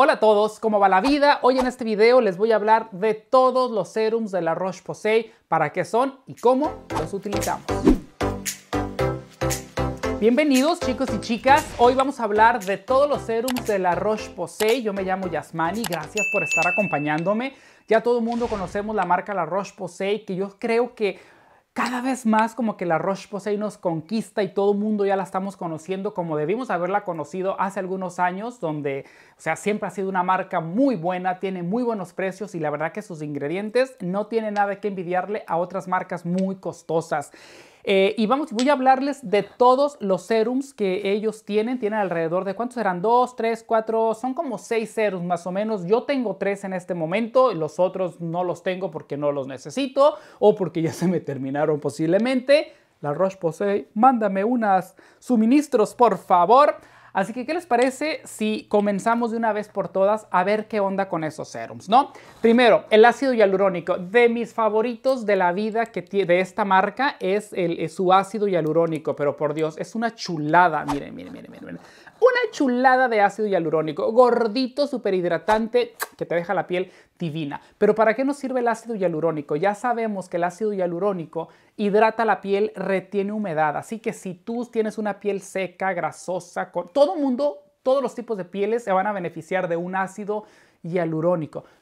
Hola a todos, ¿cómo va la vida? Hoy en este video les voy a hablar de todos los serums de la Roche-Posay, para qué son y cómo los utilizamos. Bienvenidos chicos y chicas, hoy vamos a hablar de todos los serums de la Roche-Posay. Yo me llamo Yasmani, gracias por estar acompañándome. Ya todo el mundo conocemos la marca La Roche-Posay, que yo creo que cada vez más como que la Roche-Posay nos conquista y todo el mundo ya la estamos conociendo como debimos haberla conocido hace algunos años, donde, o sea, siempre ha sido una marca muy buena, tiene muy buenos precios y la verdad que sus ingredientes no tienen nada que envidiarle a otras marcas muy costosas. Eh, y vamos, voy a hablarles de todos los serums que ellos tienen. Tienen alrededor de, ¿cuántos eran? Dos, tres, cuatro, son como seis serums más o menos. Yo tengo tres en este momento, los otros no los tengo porque no los necesito o porque ya se me terminaron posiblemente. La Roche-Posay, mándame unas suministros, por favor. Así que, ¿qué les parece si comenzamos de una vez por todas a ver qué onda con esos serums, no? Primero, el ácido hialurónico. De mis favoritos de la vida que de esta marca es, el, su ácido hialurónico, pero por Dios, es una chulada. Miren, miren, miren, miren. Una chulada de ácido hialurónico, gordito, súper hidratante, que te deja la piel divina. Pero ¿para qué nos sirve el ácido hialurónico? Ya sabemos que el ácido hialurónico hidrata la piel, retiene humedad. Así que si tú tienes una piel seca, grasosa, con todo mundo, todos los tipos de pieles se van a beneficiar de un ácido hialurónico.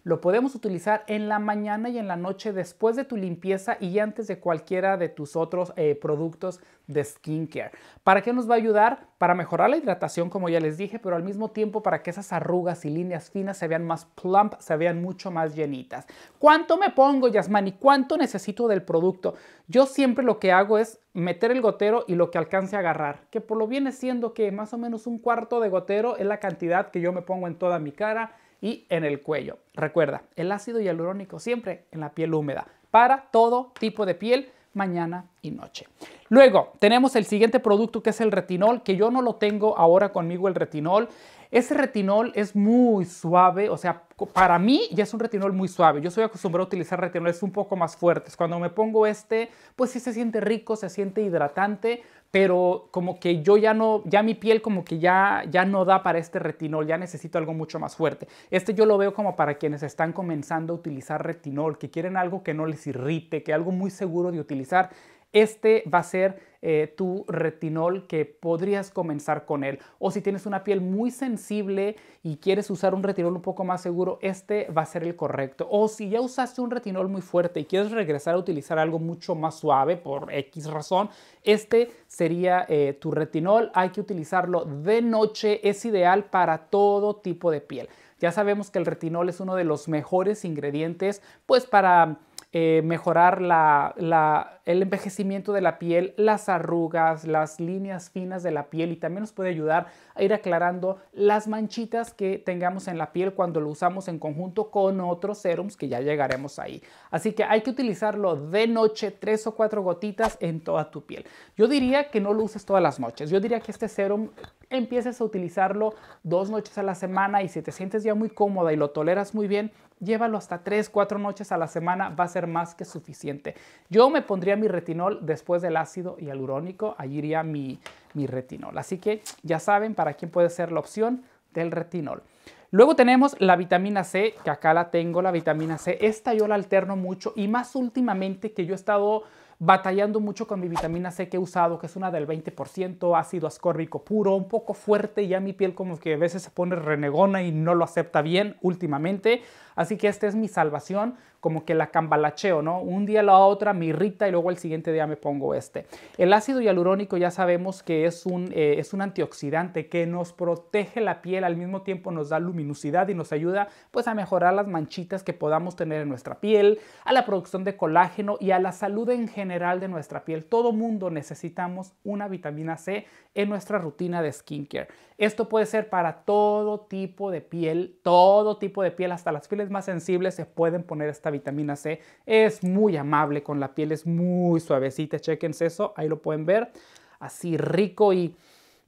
Lo podemos utilizar en la mañana y en la noche después de tu limpieza y antes de cualquiera de tus otros eh, productos de skincare. ¿Para qué nos va a ayudar? Para mejorar la hidratación, como ya les dije, pero al mismo tiempo para que esas arrugas y líneas finas se vean más plump, se vean mucho más llenitas. ¿Cuánto me pongo, Yasmani? ¿Cuánto necesito del producto? Yo siempre lo que hago es meter el gotero y lo que alcance a agarrar, que por lo viene siendo que más o menos un cuarto de gotero es la cantidad que yo me pongo en toda mi cara y en el cuello. Recuerda, el ácido hialurónico siempre en la piel húmeda para todo tipo de piel, mañana y noche. Luego tenemos el siguiente producto que es el retinol, que yo no lo tengo ahora conmigo el retinol. Ese retinol es muy suave, o sea, para mí ya es un retinol muy suave. Yo soy acostumbrado a utilizar retinoles un poco más fuertes. Cuando me pongo este, pues sí se siente rico, se siente hidratante, pero como que yo ya no, ya mi piel como que ya, ya no da para este retinol, ya necesito algo mucho más fuerte. Este yo lo veo como para quienes están comenzando a utilizar retinol, que quieren algo que no les irrite, que algo muy seguro de utilizar. Este va a ser eh, tu retinol que podrías comenzar con él. O si tienes una piel muy sensible y quieres usar un retinol un poco más seguro, este va a ser el correcto. O si ya usaste un retinol muy fuerte y quieres regresar a utilizar algo mucho más suave por X razón, este sería eh, tu retinol. Hay que utilizarlo de noche, es ideal para todo tipo de piel. Ya sabemos que el retinol es uno de los mejores ingredientes pues para eh, mejorar el envejecimiento de la piel, las arrugas, las líneas finas de la piel y también nos puede ayudar a ir aclarando las manchitas que tengamos en la piel cuando lo usamos en conjunto con otros serums que ya llegaremos ahí. Así que hay que utilizarlo de noche, tres o cuatro gotitas en toda tu piel. Yo diría que no lo uses todas las noches. Yo diría que este serum empieces a utilizarlo dos noches a la semana y si te sientes ya muy cómoda y lo toleras muy bien, llévalo hasta tres, cuatro noches a la semana, va a ser más que suficiente. Yo me pondría mi retinol después del ácido hialurónico, ahí iría mi, mi retinol. Así que ya saben para quién puede ser la opción del retinol. Luego tenemos la vitamina C, que acá la tengo, la vitamina C. Esta yo la alterno mucho y más últimamente que yo he estado batallando mucho con mi vitamina C que he usado, que es una del 20%, ácido ascórbico puro, un poco fuerte, y ya mi piel como que a veces se pone renegona y no lo acepta bien últimamente. Así que esta es mi salvación, como que la cambalacheo, ¿no? Un día la otra me irrita y luego el siguiente día me pongo este. El ácido hialurónico ya sabemos que es un, eh, es un antioxidante que nos protege la piel, al mismo tiempo nos da luminosidad y nos ayuda pues a mejorar las manchitas que podamos tener en nuestra piel, a la producción de colágeno y a la salud en general de nuestra piel. Todo mundo necesitamos una vitamina C en nuestra rutina de skincare. Esto puede ser para todo tipo de piel, todo tipo de piel, hasta las pieles más sensibles se pueden poner esta vitamina C. Es muy amable con la piel, es muy suavecita, chequense eso, ahí lo pueden ver, así rico y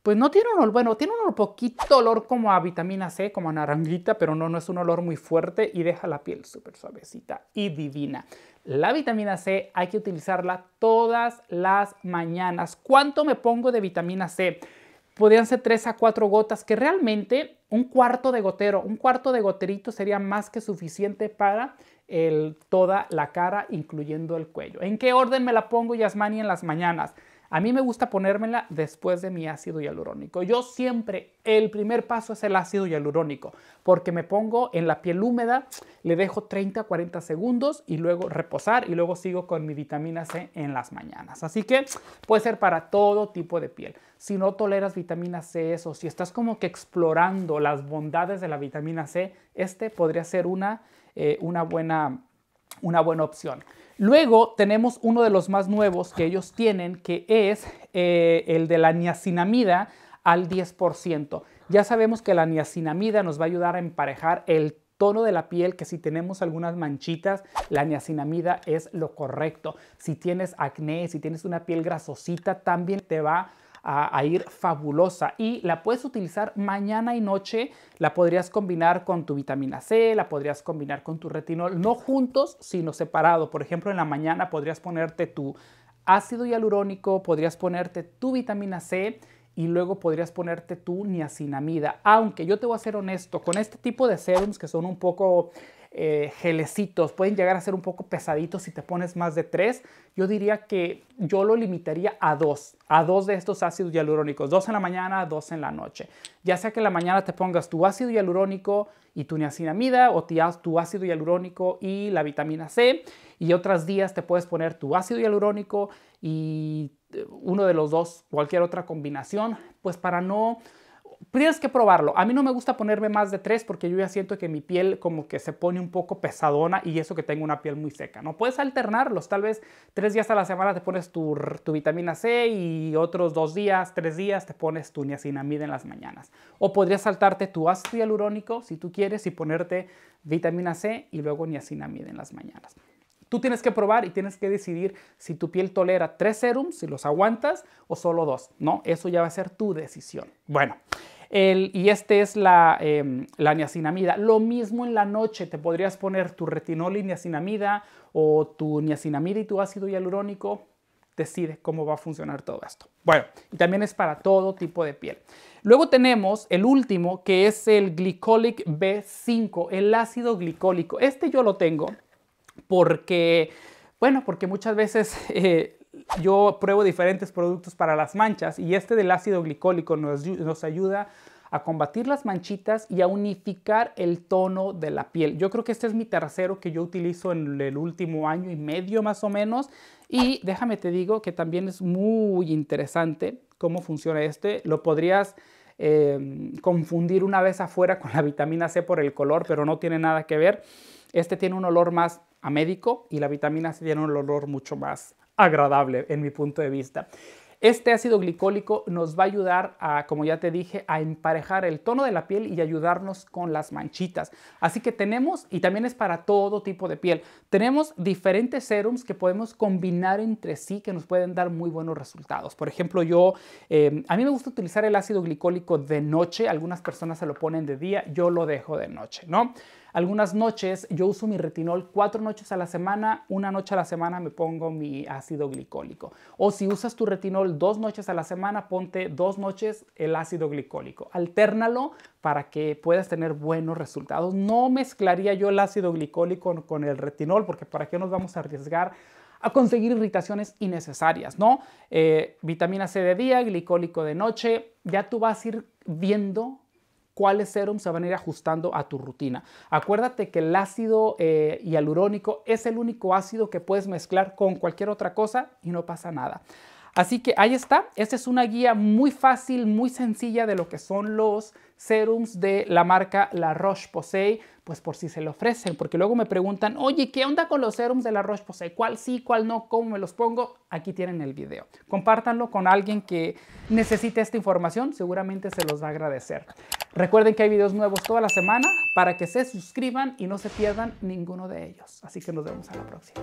pues no tiene un olor, bueno, tiene un poquito olor como a vitamina C, como a naranjita, pero no, no es un olor muy fuerte y deja la piel súper suavecita y divina. La vitamina C hay que utilizarla todas las mañanas. ¿Cuánto me pongo de vitamina C? Podrían ser 3 a 4 gotas, que realmente un cuarto de gotero, un cuarto de goterito sería más que suficiente para toda la cara, incluyendo el cuello. ¿En qué orden me la pongo, Yasmani, en las mañanas? A mí me gusta ponérmela después de mi ácido hialurónico. Yo siempre, el primer paso es el ácido hialurónico, porque me pongo en la piel húmeda, le dejo 30 40 segundos y luego reposar y luego sigo con mi vitamina C en las mañanas. Así que puede ser para todo tipo de piel. Si no toleras vitamina C o si estás como que explorando las bondades de la vitamina C, este podría ser una, eh, una, buena, una buena opción. Luego tenemos uno de los más nuevos que ellos tienen, que es eh, el de la niacinamida al 10%. Ya sabemos que la niacinamida nos va a ayudar a emparejar el tono de la piel, que si tenemos algunas manchitas, la niacinamida es lo correcto. Si tienes acné, si tienes una piel grasosita, también te va a, ir fabulosa y la puedes utilizar mañana y noche. La podrías combinar con tu vitamina C, la podrías combinar con tu retinol, no juntos, sino separado. Por ejemplo, en la mañana podrías ponerte tu ácido hialurónico, podrías ponerte tu vitamina C y luego podrías ponerte tu niacinamida. Aunque yo te voy a ser honesto, con este tipo de serums que son un poco eh, gelecitos, pueden llegar a ser un poco pesaditos si te pones más de tres. Yo diría que yo lo limitaría a dos, a dos de estos ácidos hialurónicos, dos en la mañana, dos en la noche. Ya sea que en la mañana te pongas tu ácido hialurónico y tu niacinamida o tu ácido hialurónico y la vitamina C y otros días te puedes poner tu ácido hialurónico y eh, uno de los dos, cualquier otra combinación, pues para no tienes que probarlo. A mí no me gusta ponerme más de tres porque yo ya siento que mi piel como que se pone un poco pesadona y eso que tengo una piel muy seca, ¿no? Puedes alternarlos, tal vez tres días a la semana te pones tu, vitamina C y otros dos días, tres días te pones tu niacinamida en las mañanas. O podrías saltarte tu ácido hialurónico si tú quieres y ponerte vitamina C y luego niacinamida en las mañanas. Tú tienes que probar y tienes que decidir si tu piel tolera tres serums, si los aguantas o solo dos, ¿no? Eso ya va a ser tu decisión. Bueno, y este es la, em, la, niacinamida. Lo mismo en la noche, te podrías poner tu retinol y niacinamida o tu niacinamida y tu ácido hialurónico. Decide cómo va a funcionar todo esto. Bueno, y también es para todo tipo de piel. Luego tenemos el último, que es el Glycolic B5, el ácido glicólico. Este yo lo tengo porque, bueno, porque muchas veces eh, yo pruebo diferentes productos para las manchas y este del ácido glicólico nos, nos ayuda a combatir las manchitas y a unificar el tono de la piel. Yo creo que este es mi tercero que yo utilizo en el último año y medio más o menos. Y déjame te digo que también es muy interesante cómo funciona este. Lo podrías eh, confundir una vez afuera con la vitamina C por el color, pero no tiene nada que ver. Este tiene un olor más a médico y la vitamina C tiene un olor mucho más agradable en mi punto de vista. Este ácido glicólico nos va a ayudar a, como ya te dije, a emparejar el tono de la piel y ayudarnos con las manchitas. Así que tenemos, y también es para todo tipo de piel, tenemos diferentes serums que podemos combinar entre sí que nos pueden dar muy buenos resultados. Por ejemplo, yo, eh, a mí me gusta utilizar el ácido glicólico de noche, algunas personas se lo ponen de día, yo lo dejo de noche, ¿no? Algunas noches yo uso mi retinol cuatro noches a la semana, una noche a la semana me pongo mi ácido glicólico. O si usas tu retinol dos noches a la semana, ponte dos noches el ácido glicólico. Altérnalo para que puedas tener buenos resultados. No mezclaría yo el ácido glicólico con el retinol porque para qué nos vamos a arriesgar a conseguir irritaciones innecesarias, ¿no? Eh, vitamina C de día, glicólico de noche, ya tú vas a ir viendo cuáles serums se van a ir ajustando a tu rutina. Acuérdate que el ácido eh, hialurónico es el único ácido que puedes mezclar con cualquier otra cosa y no pasa nada. Así que ahí está, esta es una guía muy fácil, muy sencilla de lo que son los serums de la marca La Roche-Posay, pues por si se le ofrecen, porque luego me preguntan, oye, ¿qué onda con los serums de La Roche-Posay? ¿Cuál sí, cuál no? ¿Cómo me los pongo? Aquí tienen el video. Compártanlo con alguien que necesite esta información, seguramente se los va a agradecer. Recuerden que hay videos nuevos toda la semana para que se suscriban y no se pierdan ninguno de ellos. Así que nos vemos a la próxima.